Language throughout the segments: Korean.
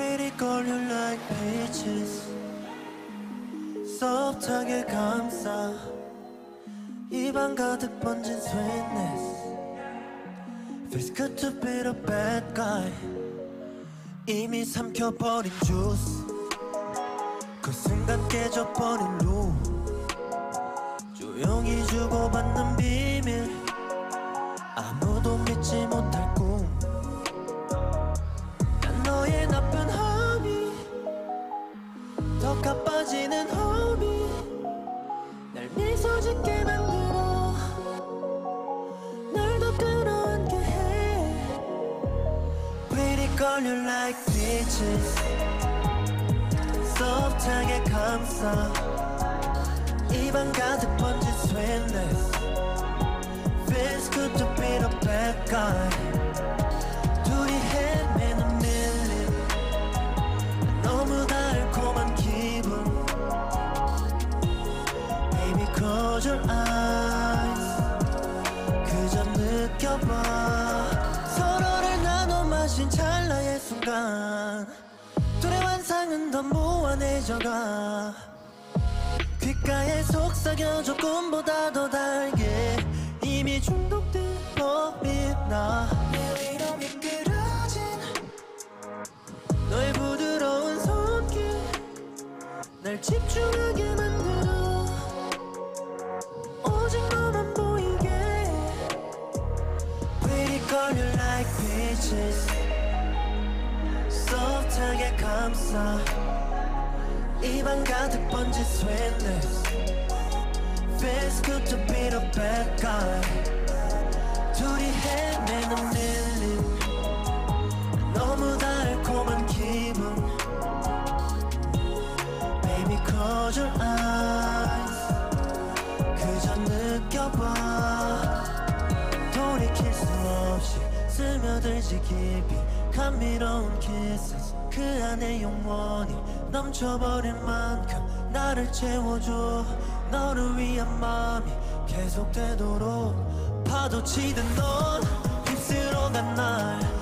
Pretty girl you like peaches 소프트하게 감싸 입안 가득 번진 sweetness Feels good to be a bad guy 이미 삼켜버린 주스 그 순간 깨져버린 루 조용히 주고받는 비밀 아무도 믿지 못 You like peaches 소프트하게 감싸 입안 가득 번진 sweetness Feels good to be the bad guy 둘이 헤매는 밀림 너무 달콤한 기분 Baby close your eyes 그저 느껴봐 마신 찰나의 순간. 둘의 환상은 더 무한해져가. 귓가에 속삭여줘 꿈보다 더 달게. 이미 중독된 법이 나내 위로 미끄러진 너의 부드러운 손길. 날 집중하게 만들어. 오직 너만 보이게. Pretty girl you like peaches 감싸 입안 가득 번진 sweetness Feels good to be the bad guy 둘이 헤매는 밀림 너무 달콤한 기분 Baby close your eyes 그저 느껴봐 돌이킬 수 없이 스며들지 깊이 감미로운 kisses 그 안에 영원히 넘쳐버릴 만큼 나를 채워줘. 너를 위한 마음이 계속되도록 파도치듯 넌 휩쓸어 간 날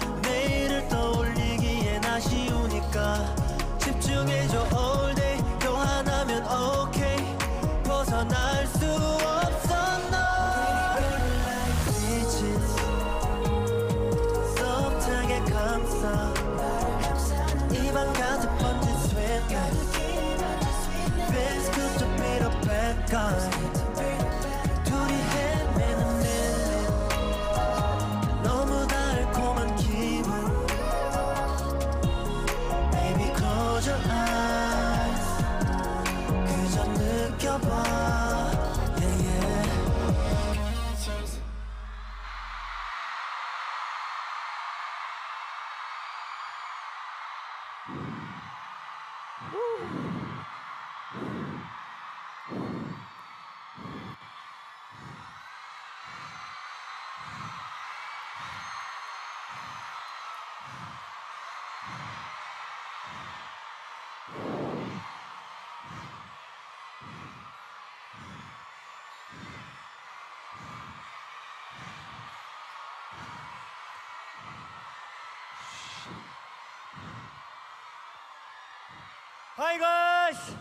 Hi guys!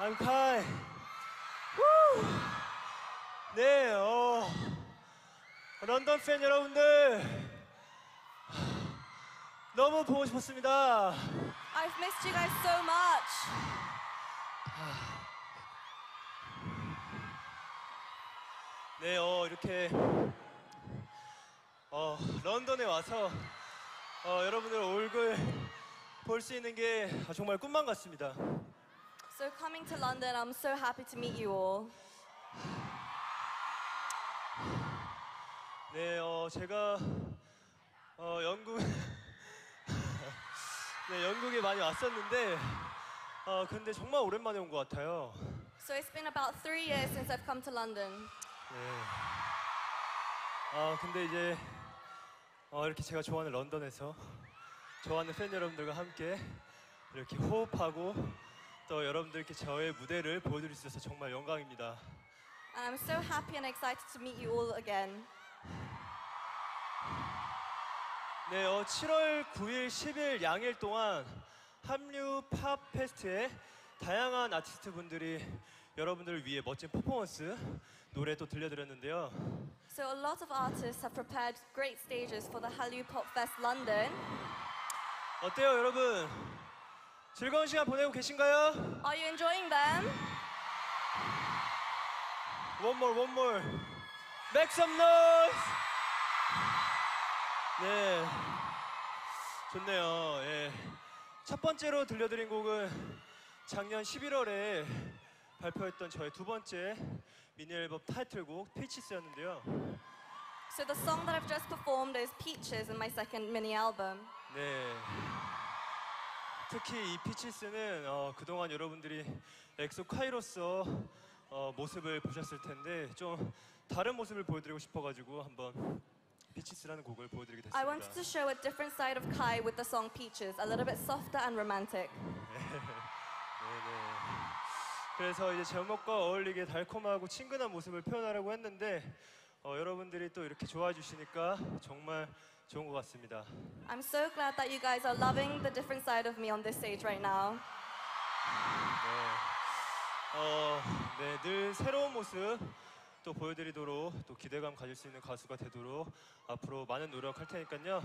I'm Kai. Woo! 네, 어, 런던 팬 여러분들 너무 보고 싶었습니다. I've missed you guys so much. 네, 어, 이렇게 어, 런던에 와서 어, 여러분들 얼굴 볼 수 있는 게 정말 꿈만 같습니다. So coming to London, I'm so happy to meet you all. 네, 어, 제가 어, 영국 네, 영국에 많이 왔었는데 어, 근데 정말 오랜만에 온 것 같아요. So it's been about three years since I've come to London. 네. 아, 근데 이제 어, 이렇게 제가 좋아하는 런던에서 좋아하는 팬 여러분들과 함께 이렇게 호흡하고 또 여러분들께 저의 무대를 보여드릴 수 있어서 정말 영광입니다. I'm so happy and excited to meet you all again. 네, 어, 7월 9일, 10일 양일 동안 한류 팝 페스트에 다양한 아티스트 분들이 여러분들을 위해 멋진 퍼포먼스 노래 또 들려드렸는데요. So a lot of artists have prepared great stages for the Hallyu Pop Fest London. 어때요, 여러분? 즐거운 시간 보내고 계신가요? Are you enjoying them? One more, one more. Make some noise. 네, 좋네요. 예. 첫 번째로 들려드린 곡은 작년 11월에 발표했던 저의 두 번째 미니 앨범 타이틀곡 Peaches였는데요. So the song that I've just performed is Peaches in my second mini album. 네. 특히 이 Peaches는 어, 그동안 여러분들이 엑소 카이로서 어, 모습을 보셨을 텐데 좀 다른 모습을 보여드리고 싶어가지고 한번 피치스라는 곡을 보여드리게 됐습니다. I wanted to show a different side of Kai with the song Peaches, a little bit softer and romantic. 그래서 이제 제목과 어울리게 달콤하고 친근한 모습을 표현하려고 했는데 어, 여러분들이 또 이렇게 좋아해 주시니까 정말 좋은 것 같습니다. I'm so glad that you guys are loving the different side of me on this stage right now. 네. 어, 네, 늘 새로운 모습 또 보여드리도록 또 기대감 가질 수 있는 가수가 되도록 앞으로 많은 노력할 테니까요.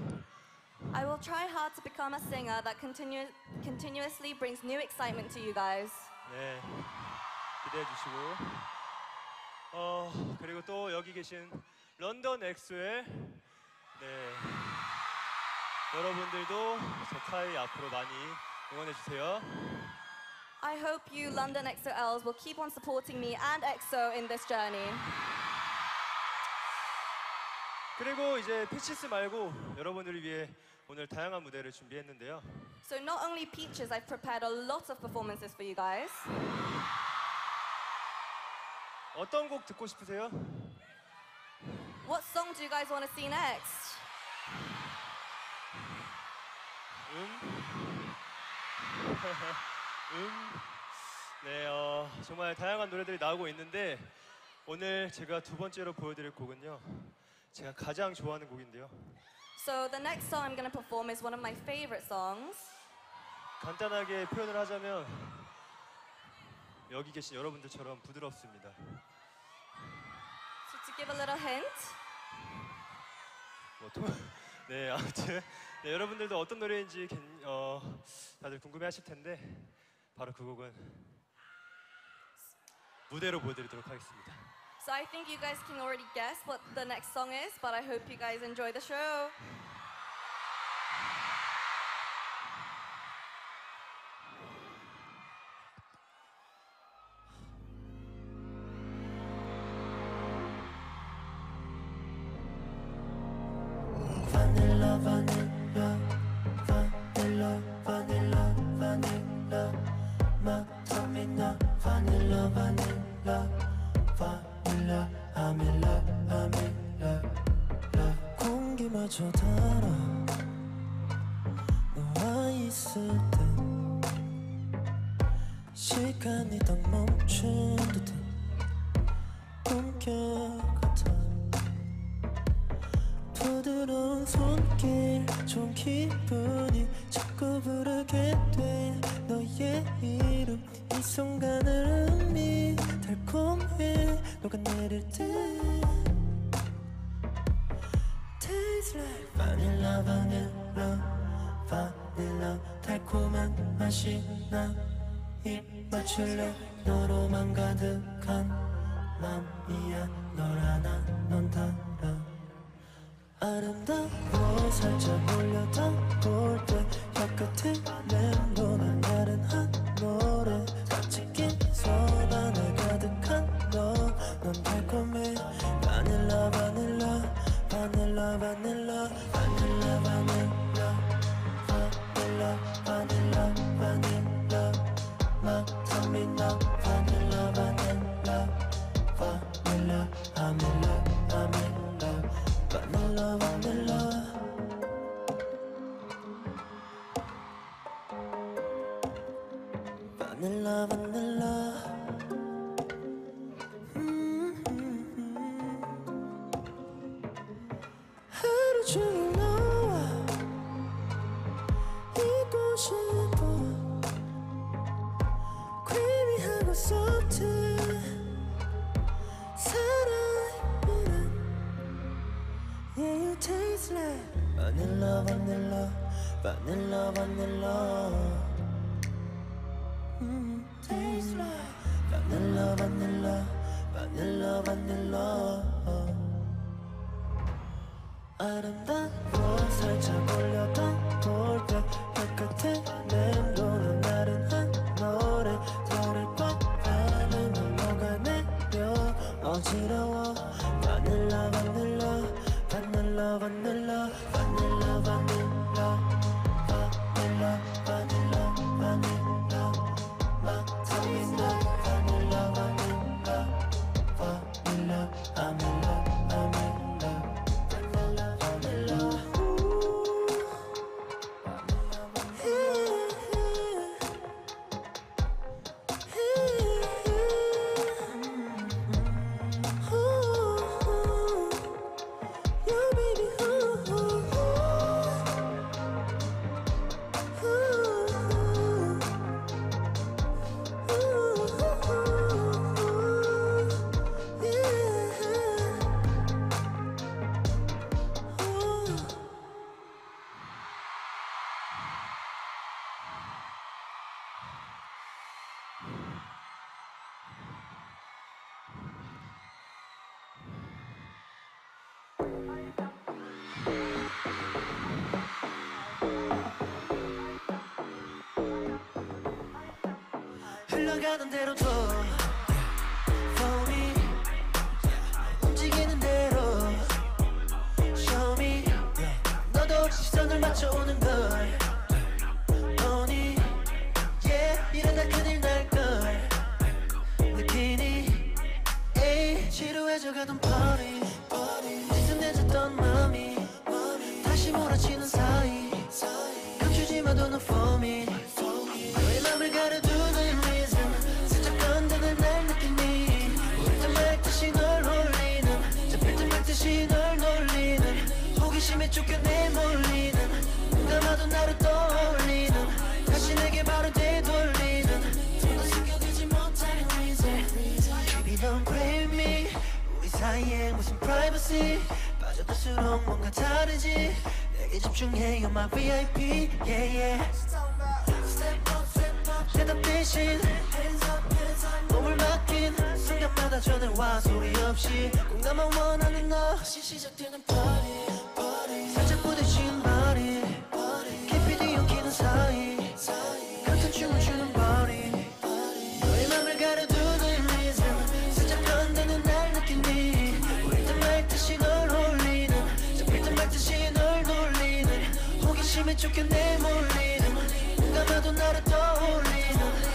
I will try hard to become a singer that continu- continuously brings new excitement to you guys. 네, 기대해 주시고 어 그리고 또 여기 계신 런던 엑소의 네 여러분들도 제 카이 앞으로 많이 응원해 주세요. I hope you London XOLs will keep on supporting me and EXO in this journey. 그리고 이제 피치스 말고 여러분들을 위해 오늘 다양한 무대를 준비했는데요. So not only Peaches, I've prepared a lot of performances for you guys. 어떤 곡 듣고 싶으세요? What song do you guys want to see next? 음. 음. 네, 어, 정말 다양한 노래들이 나오고 있는데 오늘 제가 두 번째로 보여드릴 곡은요. 제가 가장 좋아하는 곡인데요. So the next song I'm going to perform is one of my favorite songs. 간단하게 표현을 하자면 여기 계신 여러분들처럼 부드럽습니다. So to give a little hint, 뭐 또, 네, 아무튼 네, 여러분들도 어떤 노래인지 괜- 어, 다들 궁금해하실 텐데 바로 그 곡은 무대로 보여드리도록 하겠습니다. so I think you guys can already guess what the next song is, but I hope you guys enjoy the show. 달아 너와 있을 땐 시간이 딱 멈춘 듯한 꿈결 같아. 부드러운 손길 좋은 기분이 자꾸 부르게 돼. 너의 이름 이 순간을 의미 달콤해. 녹아내릴 때 Vanilla vanilla vanilla 달콤한 맛이 나 입 맞출래 너로만 가득한 맘이야. 널 하나 넌 달아 아름다워 살짝 올려다. 볼때 혀끝에 맴도는 나른한 노래 love 어지러워. Vanilla Vanilla Vanilla Vanilla 흘러가는 대로 둬 For me 움직이는 대로 Show me 너도 시선을 맞춰오는 걸 보니 Yeah 이러다 큰일 날걸. 느끼니 에이 지루해져 가던 때 말듯이 널 놀리는 호기심에 쫓겨내 몰리는 눈 감아도 나를 떠올리는 다시 내게 바로 되돌리는 손도 숨겨두지 못하는 reason Baby don't blame me. 우리 사이에 무슨 privacy? 빠져들수록 뭔가 다르지. 내게 집중해 you're my VIP yeah yeah. 대답 대신 몸을 맡긴 순간마다 전해와 소리 없이 꼭 나만 원하는 너. 다시 시작되는 party 살짝 부딪힌 발이 깊이 뒤엉키는 사이 같은 춤을 추는 party 너의 맘을 가려두는 reason. 살짝 건드는 날 느끼니 우릴 때 말듯이 널 홀리는. 잡힐 때 말듯이 널 놀리는. 호기심에 쫓겨 내 몰리는. 눈 감아도 나를 떠올리는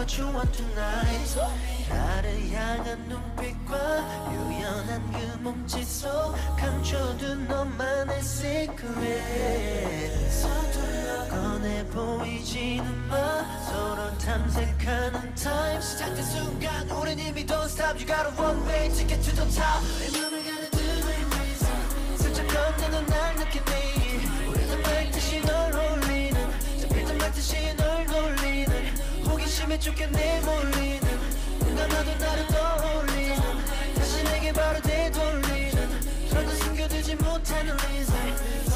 what you want tonight 나를 향한 눈빛과 유연한 그 몸짓 속 감춰둔 너만의 secret 서둘러 꺼내 보이지는 마 서로 탐색하는 time 시작된 순간 우린 이미 don't stop You got a one way ticket to the top 심에 쫓겨내 몰리는 눈 감아도 나를 떠올리는 다시 내게 바로 되돌리는 그러나 숨겨두지 못하는 Top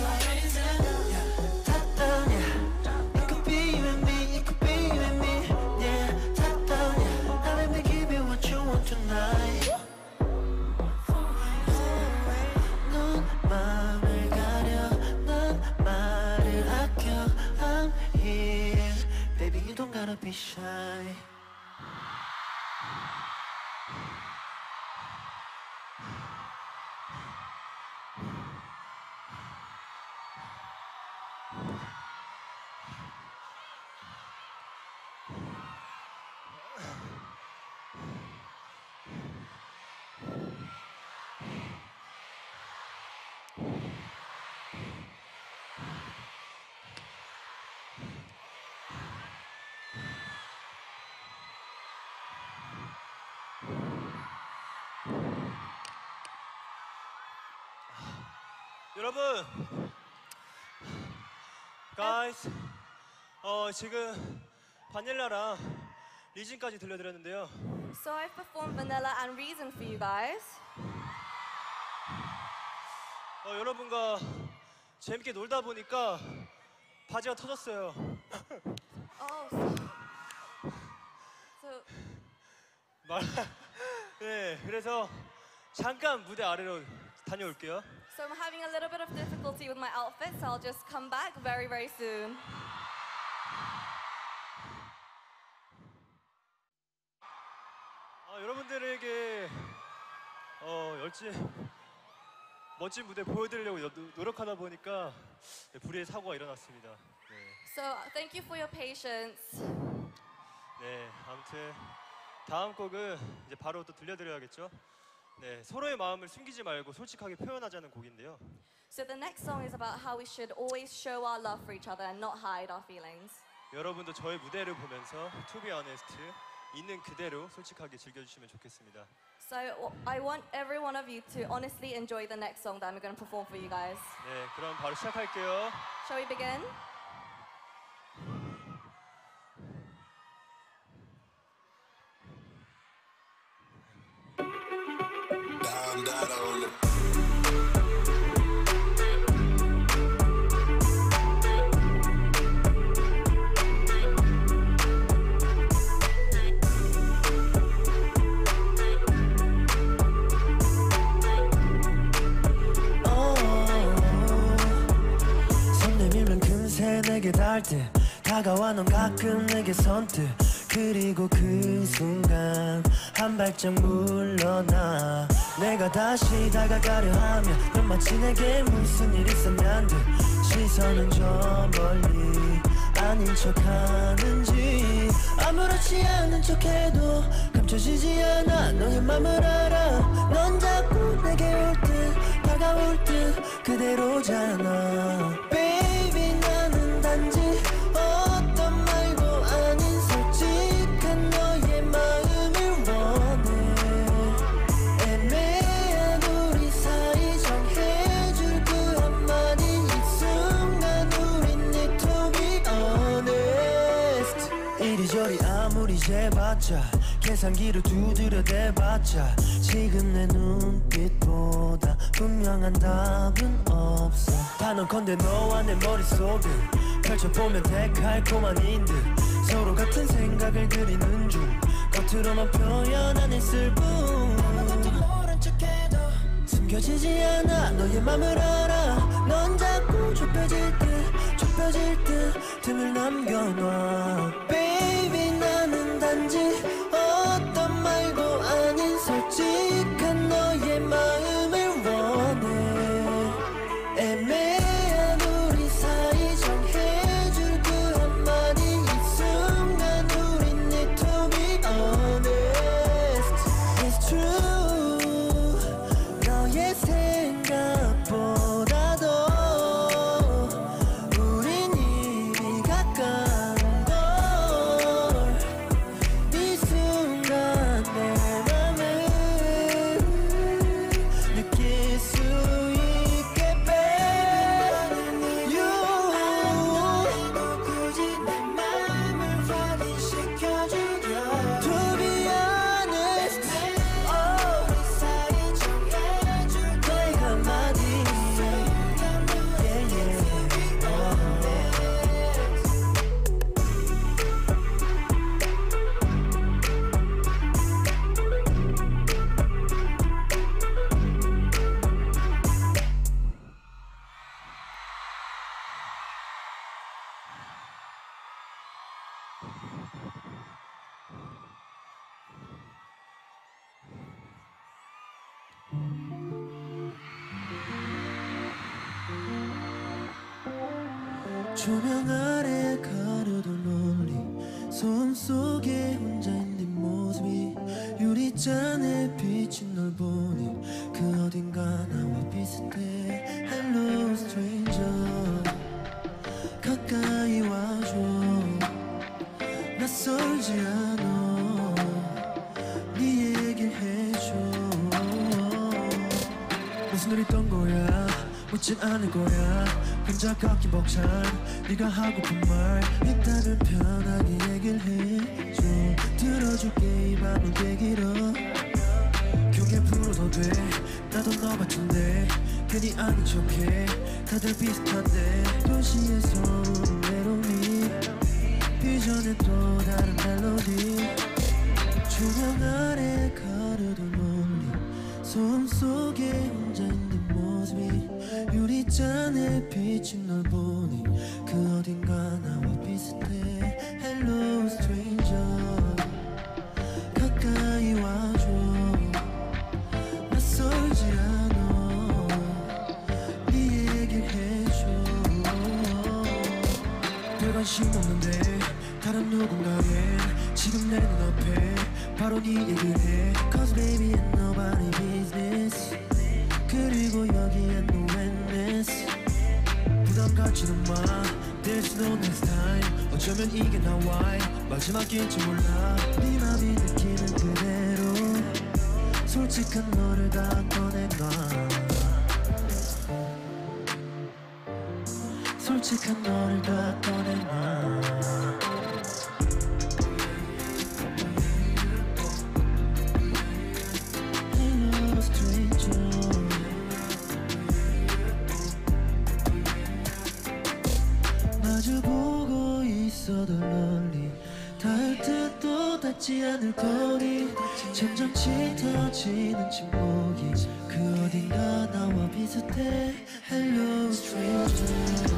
여러분 guys. 어 지금 바닐라랑 리진까지 들려드렸는데요. So I've performed Vanilla and Reason for you guys. 어, 여러분과 재밌게 놀다 보니까 바지가 터졌어요. Oh. So, so 말. 네, 그래서 잠깐 무대 아래로 다녀올게요. So I'm having a little bit of difficulty with my outfit, so I'll just come back very, very soon. 아, 여러분들에게 어, 열지 멋진 무대 보여드리려고 노력하다 보니까 네, 불의의 사고가 일어났습니다. 네, So thank you for your patience. 네, 아무튼 다음 곡은 이제 바로 또 들려드려야겠죠. 네, 서로의 마음을 숨기지 말고 솔직하게 표현하자는 곡인데요. So the next song is about how we should always show our love for each other and not hide our feelings. 여러분도 저의 무대를 보면서 To Be Honest 있는 그대로 솔직하게 즐겨주시면 좋겠습니다. So I want every one of you to honestly enjoy the next song that I'm going to perform for you guys. 네, 그럼 바로 시작할게요. Shall we begin? 내게 닿듯 다가와 넌 가끔 내게 선뜻. 그리고 그 순간 한 발짝 물러나. 내가 다시 다가가려 하면 넌 마치 내게 무슨 일 있었냔 듯 시선은 저 멀리 아닌 척하는지. 아무렇지 않은 척해도 감춰지지 않아. 너의 맘을 알아. 넌 자꾸 내게 올 듯 다가올 듯 그대로잖아 재봤자 계산기를 두드려 대봤자 지금 내 눈빛보다 분명한 답은 없어 단언컨대 너와 내 머릿속은 펼쳐보면 데칼코마인 듯 서로 같은 생각을 그리는 중 겉으로만 표현 안 했을 뿐 아무것도 모른 척해도 숨겨지지 않아 너의 맘을 알아 넌 자꾸 좁혀질 듯 좁혀질 듯 틈을 남겨놔 나 조명 아래 가려둔 롤리 소음 속에 혼자인 네 모습이 유리잔에 비친 널 보니 그 어딘가 나와 비슷해. Hello stranger. 가까이 와줘. 낯설지 않아. 네 얘기를 해줘. 무슨 일 있던 거야? 묻진 않을 거야 혼자 걷기 벅찬 네가 하고픈 말. 있다면 편하게 얘기를 해줘. 들어줄게 이 밤은 되기로. 교계 풀어도 돼. 나도 너 같은데. 괜히 아닌 척해. 다들 비슷한데. 도시에서 오는 외로움이. 비전에 또 다른 멜로디. 조명 아래 가려도 멀리. 소음 속에 혼자 있는 모습이 유리잔에 비친 널 보니 그 어딘가 나와 비슷해. Hello stranger. 가까이 와줘. 낯설지 않아. 네 얘기를 해줘. 별 관심 없는데 다른 누군가에 지금 내 눈앞에 바로 네 얘기를 해. Cause baby it's nobody business 그리고 여기엔 no witness 부담 갖지는 마. There's no next time. 어쩌면 이게 나와의 마지막일지 몰라. 네 맘이 느끼는 그대로 솔직한 너를 다 꺼내놔. 솔직한 너를 다 꺼내놔 닿지 않을 거리. 점점 짙어지는 침묵이 그 어딘가 나와 비슷해. Hello stranger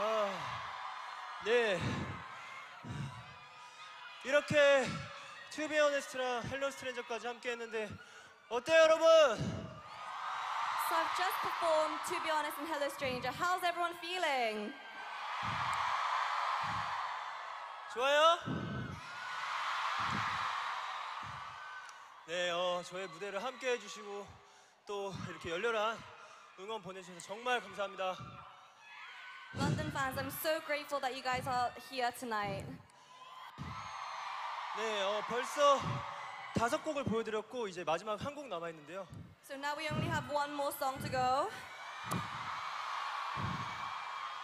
아, 네. 이렇게 To Be Honest랑 Hello Stranger까지 함께 했는데 어때요, 여러분? So I've just performed To Be Honest and Hello Stranger. How's everyone feeling? 좋아요? 네, 어, 저의 무대를 함께 해주시고 또 이렇게 열렬한 응원 보내주셔서 정말 감사합니다. Fans, I'm so grateful that you guys are here tonight. 네, 어, 벌써 다섯 곡을 보여드렸고 이제 마지막 한 곡 남아 있는데요. So now we only have one more song to go.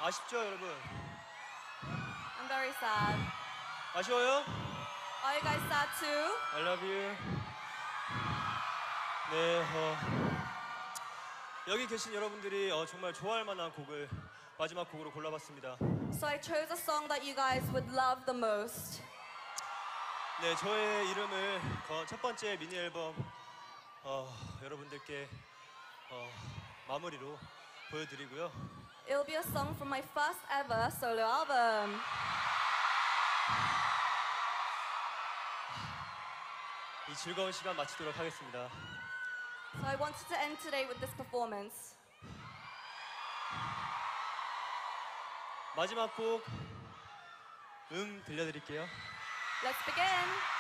아쉽죠, 여러분? I'm very sad. 아쉬워요? Are you guys sad too? I love you. 네, 어, 여기 계신 여러분들이 어, 정말 좋아할 만한 곡을 마지막 곡으로 골라봤습니다. So I chose a song that you guys would love the most. 네, 저의 이름을 건첫 번째 미니 앨범 어, 여러분들께 어, 마무리로 보여드리고요. It'll be a song from my first ever solo album. 이 즐거운 시간 마치도록 하겠습니다. So I wanted to end today with this performance. 마지막 곡, 응 들려드릴게요. Let's begin.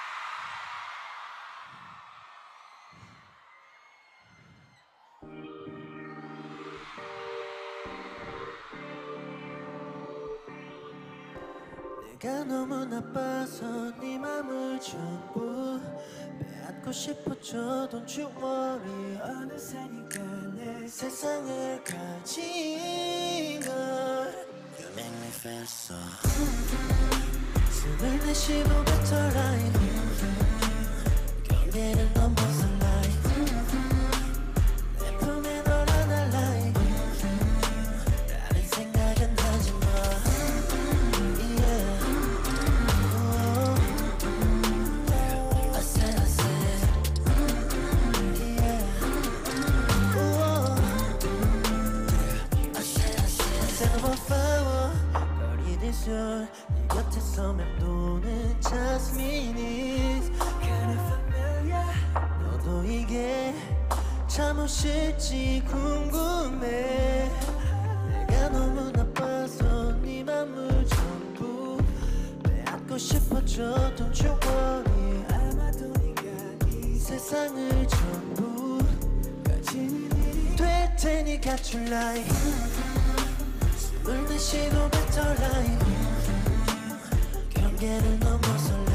내가 너무 나빠서 네 맘을 전부 빼앗고 싶어져 Don't you worry 어느새니까 내 세상을 가진 숨을 내쉬고 계절 네 곁에서 맴도는 Just minutes Kind of familiar 너도 이게 참 오실지 궁금해. 내가 너무 나빠서 네 맘을 전부 빼앗고 싶어졌던 추억이 아마도 네가 이 세상을 전부 가진 일이 될 테니까 줄라이 숨을 내쉬고 뱉어 라이 경계를 넘어서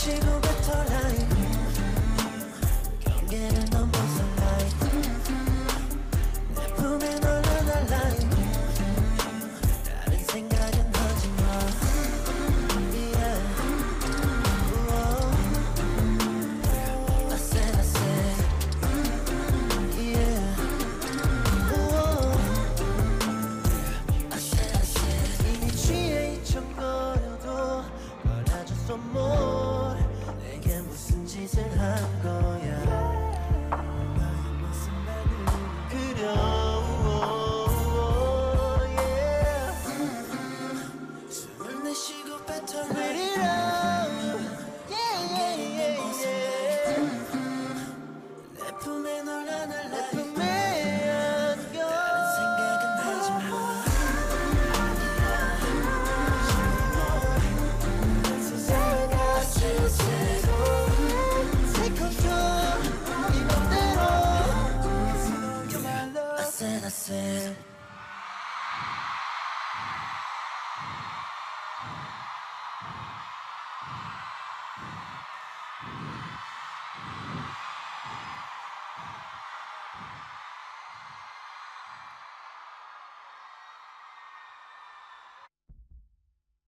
숨을